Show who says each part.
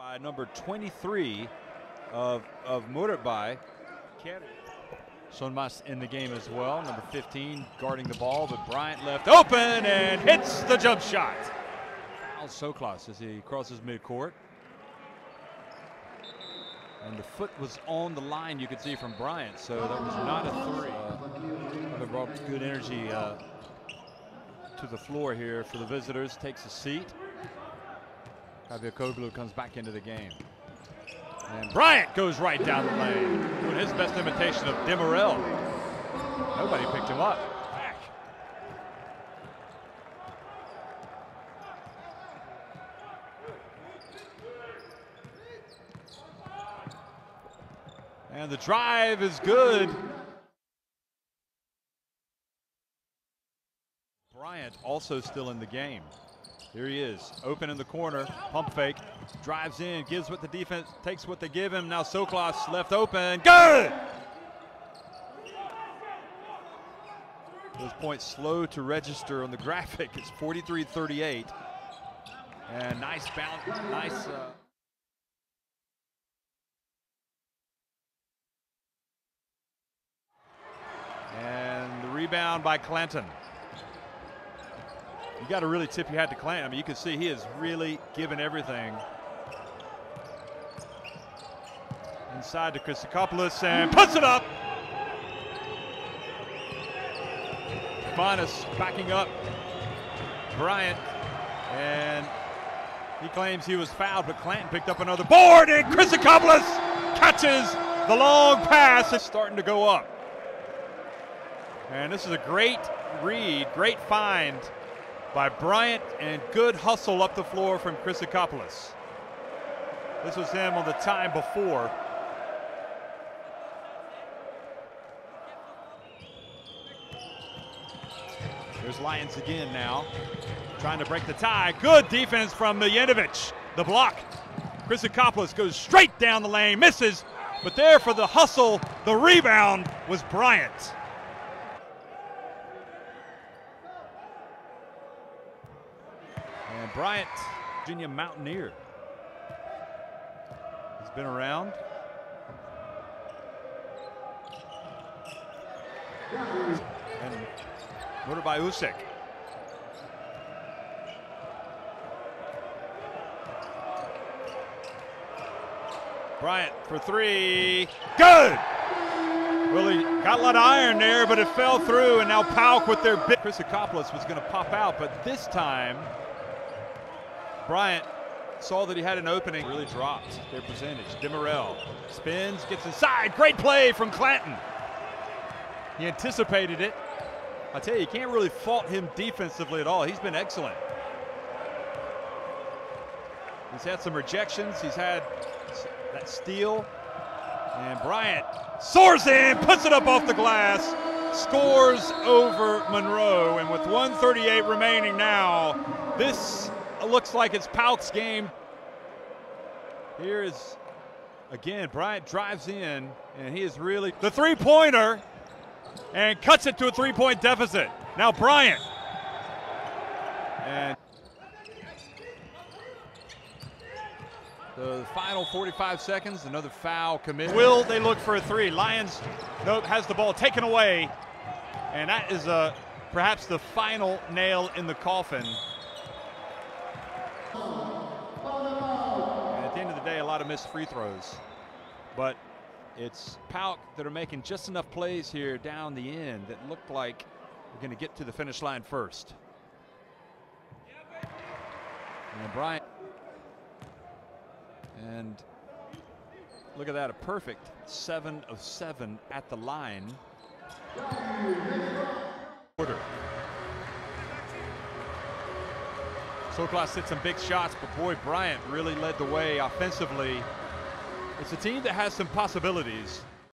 Speaker 1: by number 23 of, of Murabay. Sonmas in the game as well. Number 15 guarding the ball, but Bryant left open and hits the jump shot. Al Soklas as he crosses midcourt. And the foot was on the line, you could see from Bryant, so that was not a three. Uh, brought good energy uh, to the floor here for the visitors. Takes a seat. Koglu comes back into the game. And Bryant goes right down the lane, doing his best imitation of Demerel. Nobody picked him up. Back. And the drive is good. Bryant also still in the game. Here he is, open in the corner, pump fake, drives in, gives what the defense takes what they give him. Now Soklas left open, good. Those points slow to register on the graphic. It's 43-38, and nice balance, nice. Uh, and the rebound by Clanton. You got to really tip your hat to Clanton. I mean, you can see he is really giving everything. Inside to Christopoulos and puts it up. Stefanis backing up Bryant. And he claims he was fouled, but Clanton picked up another board, and Christopoulos catches the long pass. It's starting to go up. And this is a great read, great find by Bryant and good hustle up the floor from Christopoulos. This was him on the time before. There's Lyons again now, trying to break the tie. Good defense from Miljenovic. The block. Christopoulos goes straight down the lane, misses, but there for the hustle, the rebound was Bryant. And Bryant, Virginia Mountaineer. He's been around. And order by Usak. Bryant for three. Good! Well, he got a lot of iron there, but it fell through, and now PAOK with their bit. Christopoulos was going to pop out, but this time Bryant saw that he had an opening, really dropped their percentage. Demerel spins, gets inside. Great play from Clanton. He anticipated it. I tell you, you can't really fault him defensively at all. He's been excellent. He's had some rejections. He's had that steal. And Bryant soars in, puts it up off the glass, scores over Monroe. And with 138 remaining now, this looks like it's PAOK's game. Here is, again, Bryant drives in, and he is really the three pointer and cuts it to a three point deficit. Now, Bryant. And the final 45 seconds, another foul committed. Will they look for a three? Lyons nope, has the ball taken away, and that is uh, perhaps the final nail in the coffin. And at the end of the day, a lot of missed free throws. But it's PAOK that are making just enough plays here down the end that look like we're going to get to the finish line first. And Bryant. And look at that, a perfect seven of seven at the line. Order. Soklas hit some big shots, but boy, Bryant really led the way offensively. It's a team that has some possibilities.